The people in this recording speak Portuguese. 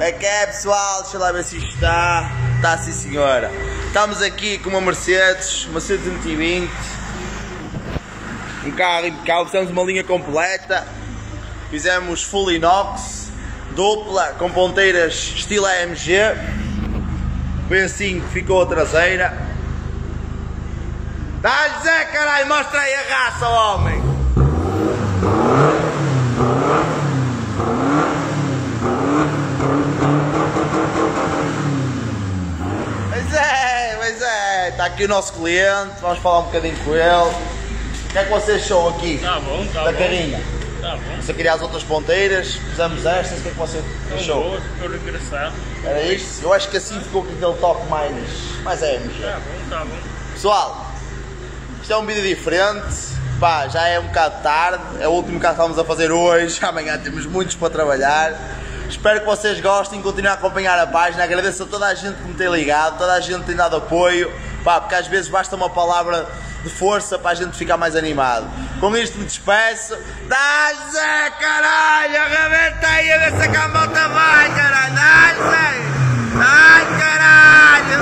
É que é pessoal, deixa lá ver se está. Está sim senhora. Estamos aqui com uma Mercedes, uma Mercedes 120. Um carro impecável, temos uma linha completa. Fizemos full inox, dupla, com ponteiras estilo AMG. Foi assim que ficou a traseira. Dá-lhe Zé, caralho, mostra aí a raça, homem! Pois é, pois é, está aqui o nosso cliente, vamos falar um bocadinho com ele. O que é que vocês achou aqui Tá bom, tá da bom. carinha? Tá bom. Você queria as outras ponteiras, fizemos estas, o que é que você Tão achou? boa, ficou regressado. Era isto? Eu acho que assim ficou com aquele toque mais, mais AMG. Tá bom, tá bom. Pessoal, isto é um vídeo diferente. Pá, já é um bocado tarde. É o último que estamos a fazer hoje. Amanhã temos muitos para trabalhar. Espero que vocês gostem, continuem a acompanhar a página. Agradeço a toda a gente que me tem ligado, toda a gente que tem dado apoio, pá, porque às vezes basta uma palavra de força para a gente ficar mais animado. Com isto me despeço. Dá-se, caralho! Arrebenta aí a ver se a malta vai, caralho! Dá-se! Ai, caralho!